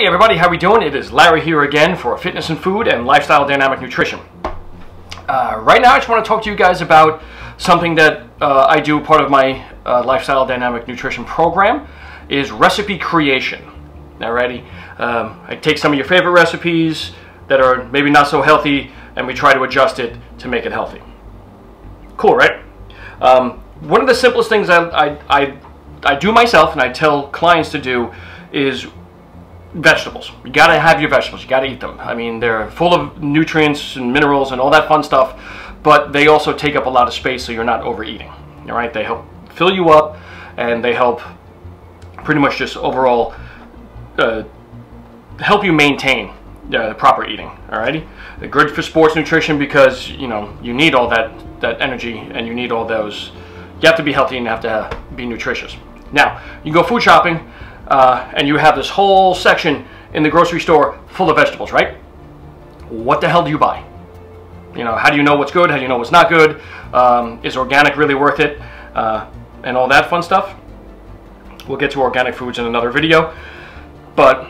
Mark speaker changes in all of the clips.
Speaker 1: Hey everybody, how we doing? It is Larry here again for Fitness and Food and Lifestyle Dynamic Nutrition. Uh, right now I just want to talk to you guys about something that uh, I do part of my uh, Lifestyle Dynamic Nutrition program is recipe creation. Alrighty, um, I take some of your favorite recipes that are maybe not so healthy and we try to adjust it to make it healthy. Cool, right? Um, one of the simplest things I, I, I, I do myself and I tell clients to do is vegetables. You gotta have your vegetables. You gotta eat them. I mean, they're full of nutrients and minerals and all that fun stuff, but they also take up a lot of space so you're not overeating. All right, they help fill you up and they help pretty much just overall uh, help you maintain uh, the proper eating. Alrighty, they're good for sports nutrition because you know you need all that that energy and you need all those. You have to be healthy and you have to be nutritious. Now you go food shopping uh, and you have this whole section in the grocery store full of vegetables, right? What the hell do you buy? You know, how do you know what's good? How do you know what's not good? Um, is organic really worth it? Uh, and all that fun stuff. We'll get to organic foods in another video. But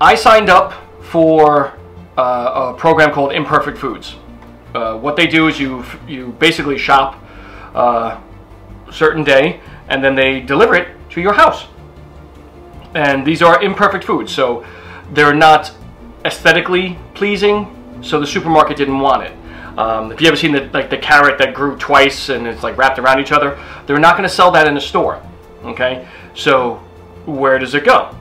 Speaker 1: I signed up for uh, a program called Imperfect Foods. Uh, what they do is you you basically shop a uh, certain day and then they deliver it to your house and these are imperfect foods, so they're not aesthetically pleasing, so the supermarket didn't want it. Um, if you ever seen the, like the carrot that grew twice and it's like wrapped around each other, they're not going to sell that in the store. Okay, so where does it go?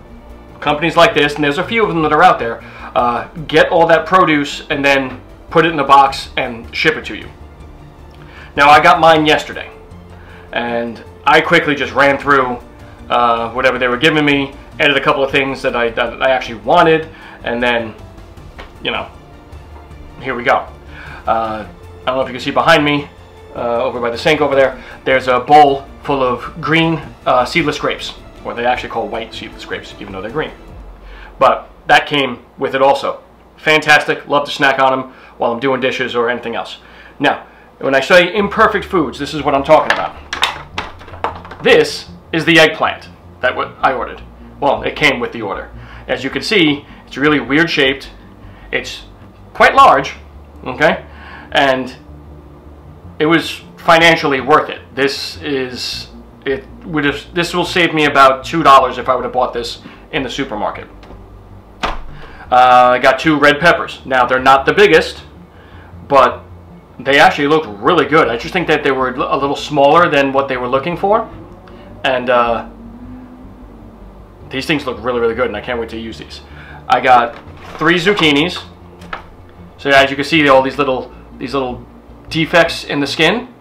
Speaker 1: Companies like this, and there's a few of them that are out there, uh, get all that produce and then put it in a box and ship it to you. Now I got mine yesterday, and I quickly just ran through uh, whatever they were giving me, added a couple of things that I, that I actually wanted, and then, you know, here we go. Uh, I don't know if you can see behind me, uh, over by the sink over there, there's a bowl full of green uh, seedless grapes, or they actually call white seedless grapes, even though they're green. But that came with it also. Fantastic, love to snack on them while I'm doing dishes or anything else. Now, when I say imperfect foods, this is what I'm talking about. This is the eggplant that I ordered. Well, it came with the order. As you can see, it's really weird shaped. It's quite large, okay? And it was financially worth it. This is, it would have, this will save me about $2 if I would have bought this in the supermarket. Uh, I got two red peppers. Now, they're not the biggest, but they actually look really good. I just think that they were a little smaller than what they were looking for. And uh, these things look really, really good, and I can't wait to use these. I got three zucchinis. So as you can see, all these little these little defects in the skin.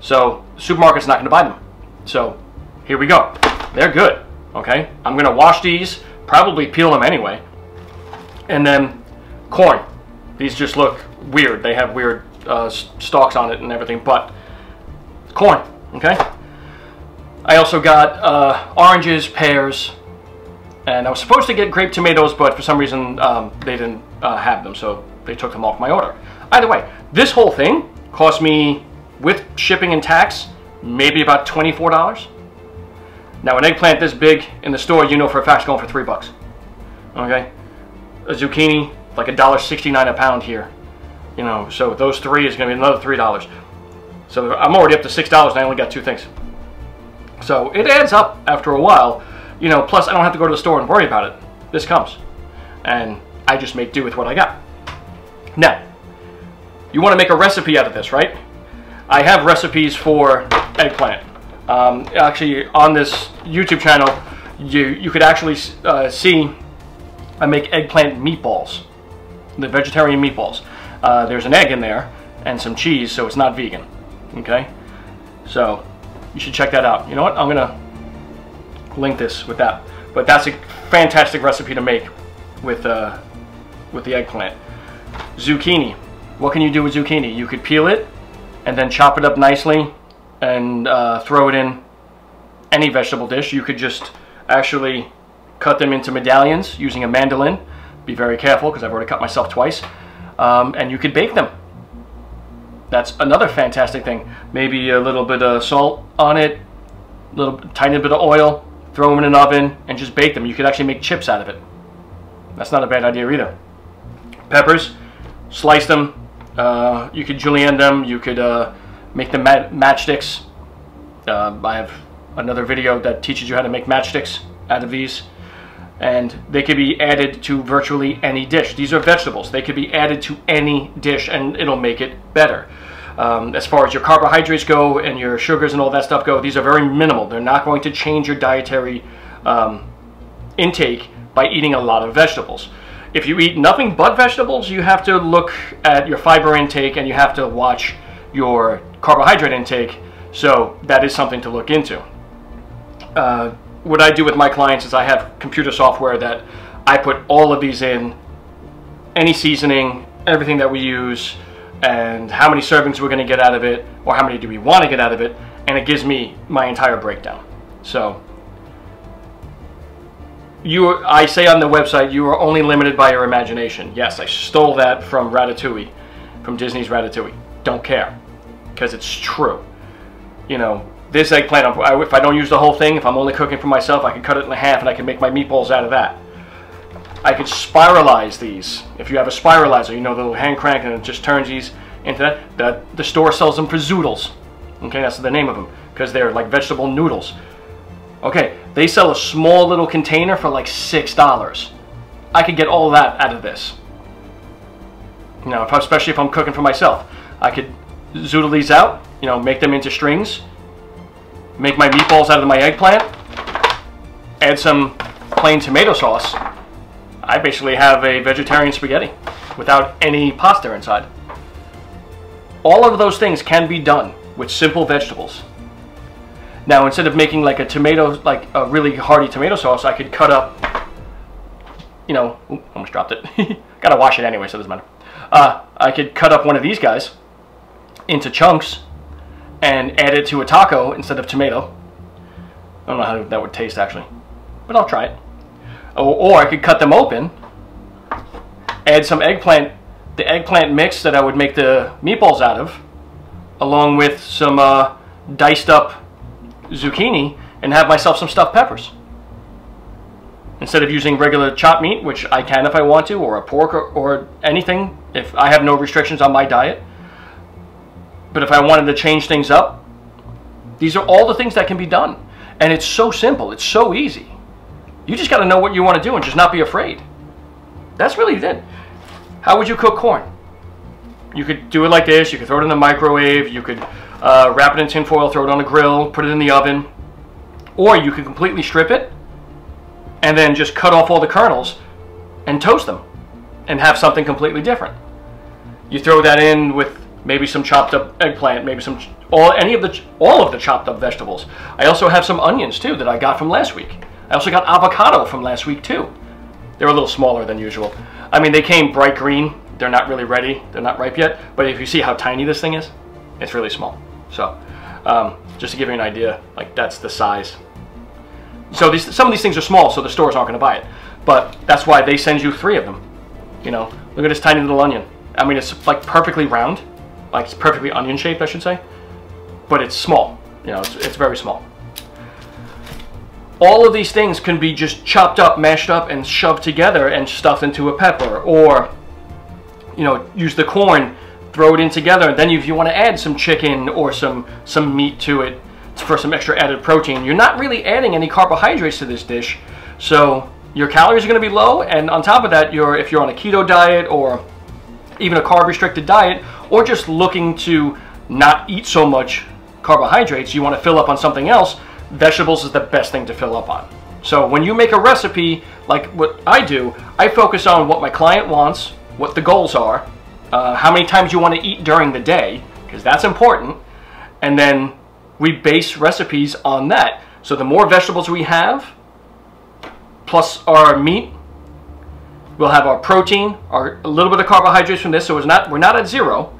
Speaker 1: So supermarket's not going to buy them. So here we go. They're good. Okay, I'm going to wash these, probably peel them anyway. And then corn. These just look weird. They have weird uh, stalks on it and everything, but corn. Okay. I also got uh, oranges, pears, and I was supposed to get grape tomatoes, but for some reason um, they didn't uh, have them, so they took them off my order. Either way, this whole thing cost me, with shipping and tax, maybe about $24. Now an eggplant this big in the store, you know for a fact it's going for three bucks. Okay? A zucchini, like a dollar sixty-nine a pound here. You know, so those three is gonna be another three dollars. So I'm already up to six dollars and I only got two things. So it adds up after a while, you know, plus I don't have to go to the store and worry about it. This comes. And I just make do with what I got. Now, you want to make a recipe out of this, right? I have recipes for eggplant. Um, actually, on this YouTube channel, you, you could actually uh, see I make eggplant meatballs, the vegetarian meatballs. Uh, there's an egg in there and some cheese, so it's not vegan. Okay? So, you should check that out. You know what? I'm gonna link this with that. But that's a fantastic recipe to make with uh, with the eggplant. Zucchini. What can you do with zucchini? You could peel it and then chop it up nicely and uh, throw it in any vegetable dish. You could just actually cut them into medallions using a mandolin. Be very careful because I've already cut myself twice. Um, and you could bake them that's another fantastic thing. Maybe a little bit of salt on it, a little tiny bit of oil, throw them in an oven and just bake them. You could actually make chips out of it. That's not a bad idea either. Peppers, slice them. Uh, you could julienne them. You could uh, make them mat matchsticks. Uh, I have another video that teaches you how to make matchsticks out of these. And they could be added to virtually any dish. These are vegetables. They could be added to any dish and it'll make it better. Um, as far as your carbohydrates go and your sugars and all that stuff go, these are very minimal. They're not going to change your dietary um, intake by eating a lot of vegetables. If you eat nothing but vegetables, you have to look at your fiber intake and you have to watch your carbohydrate intake. So that is something to look into. Uh, what I do with my clients is I have computer software that I put all of these in, any seasoning, everything that we use, and how many servings we're to get out of it, or how many do we want to get out of it, and it gives me my entire breakdown. So you, I say on the website, you are only limited by your imagination. Yes, I stole that from Ratatouille, from Disney's Ratatouille. Don't care, because it's true. You know, this eggplant, if I don't use the whole thing, if I'm only cooking for myself, I can cut it in half and I can make my meatballs out of that. I could spiralize these. If you have a spiralizer, you know the little hand crank and it just turns these into that. that the store sells them for zoodles. Okay, that's the name of them because they're like vegetable noodles. Okay, they sell a small little container for like $6. I could get all that out of this. You know, if, especially if I'm cooking for myself. I could zoodle these out, you know, make them into strings, make my meatballs out of my eggplant, add some plain tomato sauce. I basically have a vegetarian spaghetti without any pasta inside. All of those things can be done with simple vegetables. Now, instead of making like a tomato, like a really hearty tomato sauce, I could cut up, you know, ooh, almost dropped it. Gotta wash it anyway, so it doesn't matter. Uh, I could cut up one of these guys into chunks and add it to a taco instead of tomato. I don't know how that would taste actually, but I'll try it. Or, or I could cut them open, add some eggplant, the eggplant mix that I would make the meatballs out of, along with some uh, diced up zucchini and have myself some stuffed peppers. Instead of using regular chopped meat, which I can if I want to, or a pork or, or anything, if I have no restrictions on my diet. But if I wanted to change things up, these are all the things that can be done. And it's so simple, it's so easy. You just got to know what you want to do and just not be afraid. That's really it. How would you cook corn? You could do it like this, you could throw it in the microwave, you could uh, wrap it in tin foil, throw it on a grill, put it in the oven. Or you can completely strip it and then just cut off all the kernels and toast them and have something completely different. You throw that in with maybe some chopped up eggplant, maybe some all any of the all of the chopped up vegetables. I also have some onions too that I got from last week. I also got avocado from last week too. They're a little smaller than usual. I mean, they came bright green. They're not really ready. They're not ripe yet. But if you see how tiny this thing is, it's really small. So um, just to give you an idea, like that's the size. So these, some of these things are small, so the stores aren't going to buy it. But that's why they send you three of them. You know, look at this tiny little onion. I mean, it's like perfectly round, like it's perfectly onion shaped, I should say. But it's small. You know, it's, it's very small. All of these things can be just chopped up, mashed up, and shoved together and stuffed into a pepper. Or, you know, use the corn throw it in together. And then if you want to add some chicken or some, some meat to it for some extra added protein, you're not really adding any carbohydrates to this dish. So your calories are going to be low. And on top of that, you're, if you're on a keto diet or even a carb restricted diet, or just looking to not eat so much carbohydrates, you want to fill up on something else, vegetables is the best thing to fill up on. So when you make a recipe like what I do, I focus on what my client wants, what the goals are, uh, how many times you want to eat during the day, because that's important, and then we base recipes on that. So the more vegetables we have, plus our meat, we'll have our protein, our a little bit of carbohydrates from this, so it's not we're not at zero.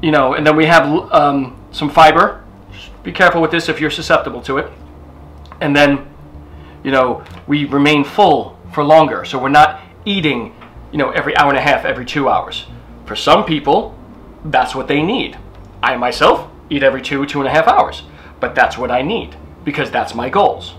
Speaker 1: You know, and then we have um, some fiber. Be careful with this if you're susceptible to it. And then, you know, we remain full for longer, so we're not eating you know, every hour and a half, every two hours. For some people, that's what they need. I myself eat every two, two and a half hours, but that's what I need because that's my goals.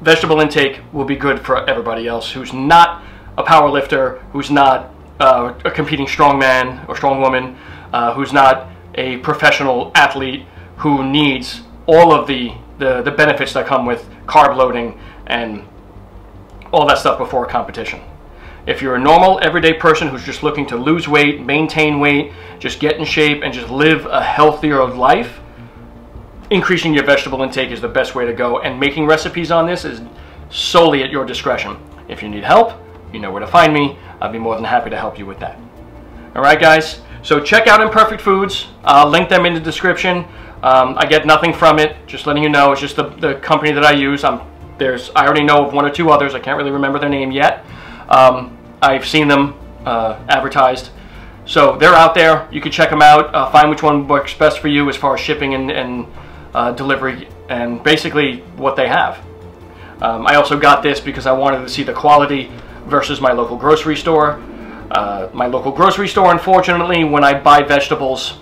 Speaker 1: vegetable intake will be good for everybody else who's not a power lifter, who's not uh, a competing strongman or strongwoman, uh, who's not a professional athlete who needs all of the, the, the benefits that come with carb loading and all that stuff before a competition. If you're a normal, everyday person who's just looking to lose weight, maintain weight, just get in shape, and just live a healthier life, increasing your vegetable intake is the best way to go. And making recipes on this is solely at your discretion. If you need help, you know where to find me. I'd be more than happy to help you with that. All right, guys. So check out Imperfect Foods. I'll link them in the description. Um, I get nothing from it. Just letting you know, it's just the, the company that I use. I'm there's I already know of one or two others. I can't really remember their name yet. Um, I've seen them uh, advertised. So they're out there. You can check them out. Uh, find which one works best for you as far as shipping and, and uh, delivery and basically what they have. Um, I also got this because I wanted to see the quality versus my local grocery store. Uh, my local grocery store, unfortunately, when I buy vegetables,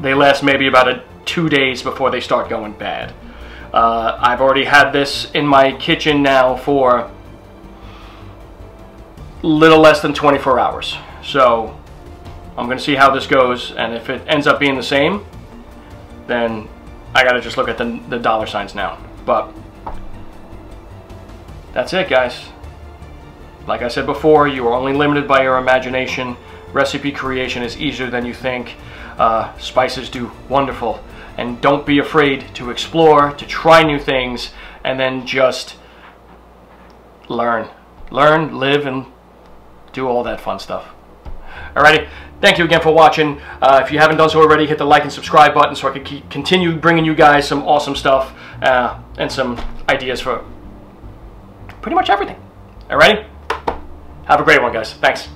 Speaker 1: they last maybe about a, two days before they start going bad. Uh, I've already had this in my kitchen now for little less than 24 hours. So I'm going to see how this goes, and if it ends up being the same, then I got to just look at the, the dollar signs now. But that's it, guys. Like I said before, you are only limited by your imagination. Recipe creation is easier than you think. Uh, spices do wonderful. And don't be afraid to explore, to try new things, and then just learn. Learn, live, and do all that fun stuff. Alrighty, thank you again for watching. Uh, if you haven't done so already, hit the like and subscribe button so I can keep, continue bringing you guys some awesome stuff uh, and some ideas for pretty much everything. Alrighty? Have a great one, guys. Thanks.